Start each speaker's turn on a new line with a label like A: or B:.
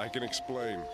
A: I can explain.